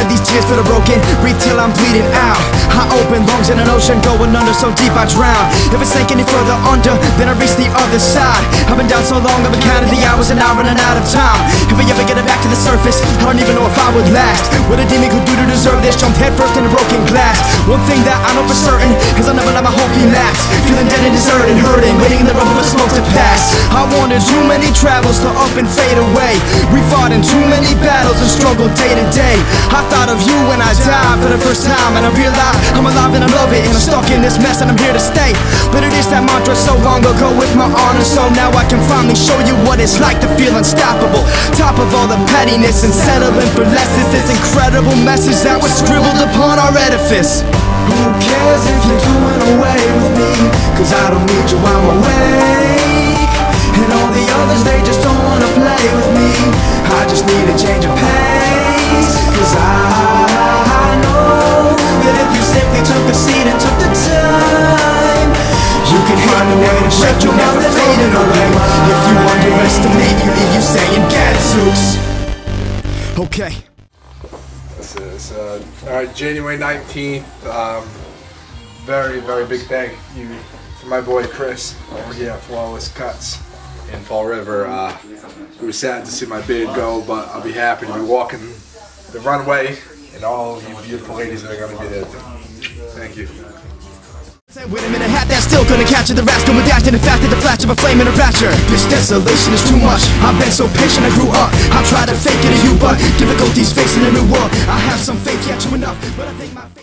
tears for the broken, breathe till I'm bleeding out. I open lungs in an ocean going under so deep I drown. If I sink any further under, then I reach the other side. I've been down so long, I've been counting the hours and now running out of time. If I ever get it back to the surface, I don't even know if I would last. What a demon could do to deserve this, jumped headfirst in a broken glass. One thing that I know for certain is I'll never let my hope be lapse. Feeling dead and deserted, hurting, waiting in the rubber for smoke to pass. I wanted too many travels to up and fade away. We fought in too many battles and struggled day to day. I thought of you when I died for the first time, and I realized I'm alive and I love it, and I'm stuck in this mess and I'm here to stay. But it is that mantra so long ago with my honor, so now I can finally show you what it's like to feel unstoppable. Pettiness and settling for less is this incredible message that was scribbled upon our edifice. Who cares if you're doing away with me? Cause I don't need you, I'm awake. And all the others, they just don't wanna play with me. I just need a change of pace. Cause I know that if you simply took a seat and took the time, you can find a way to shut break you never fading away. If you underestimate me, leave you saying gadzooks. Okay. This is uh, all right, January 19th. Um, very, very big thank you to my boy Chris over here at Flawless Cuts in Fall River. Uh, it was sad to see my beard go, but I'll be happy to be walking the runway and all you beautiful ladies that are going to be there. Thank you. Wait a minute, a hat that's still gonna capture the rascal with dash in the fast at the flash of a flame in a rapture. This desolation is too much. I've been so patient, I grew up. I tried to fake it to you, but difficulties facing a new world. I have some faith, yet true enough, but I think my.